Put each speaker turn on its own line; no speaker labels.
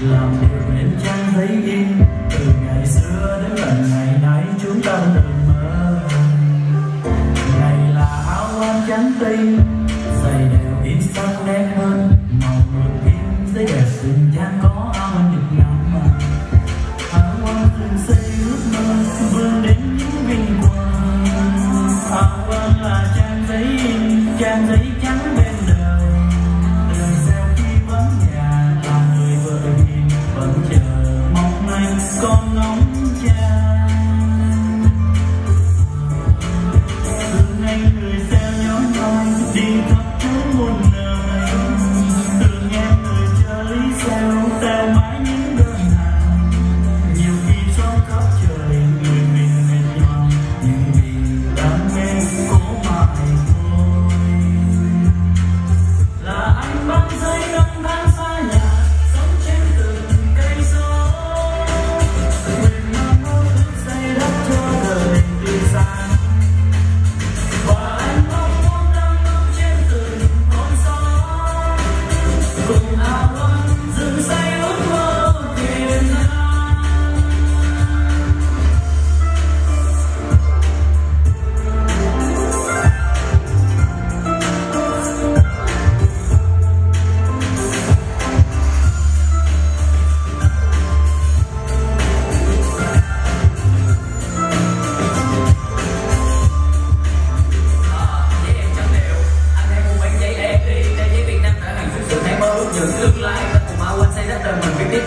làm điều bên trang giấy in. Từ ngày xưa đến tận ngày nay chúng ta từng mơ này là áo quan trắng tinh. Giày đều in sắc nét hơn, màu mực in. Giấy đẹp từng trang có áo anh được nắm mà. Áo quan từng xây ước mơ vươn đến những vinh quang. Áo quan là trang giấy in, trang giấy trắng bên ngóng cha người sẽ nhớ nhau đi
ngược lại ta cùng áo anh say đất đời mình biết